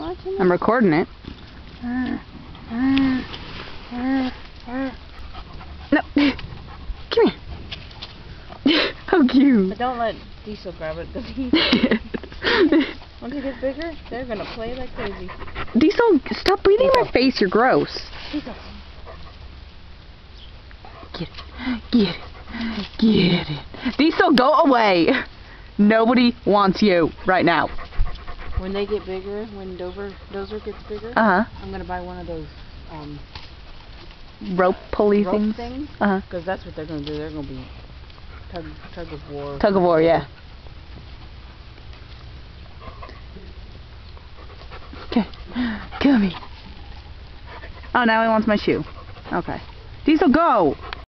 watching I'm recording it. No. Come here. How cute. But don't let Diesel grab it because he, once he gets bigger, they're going to play like crazy. Diesel, stop breathing in my face. You're gross. Diesel. Get it. Get it. Get it. Diesel, go away. Nobody wants you right now. When they get bigger, when Dover Dozer gets bigger, uh huh. I'm going to buy one of those um. Rope pulley rope things. things Uh huh. because that's what they're going to do. They're to be tug, tug of war. Tug of war, yeah. Okay. kill me. Oh, now he wants my shoe. Okay. Diesel, go!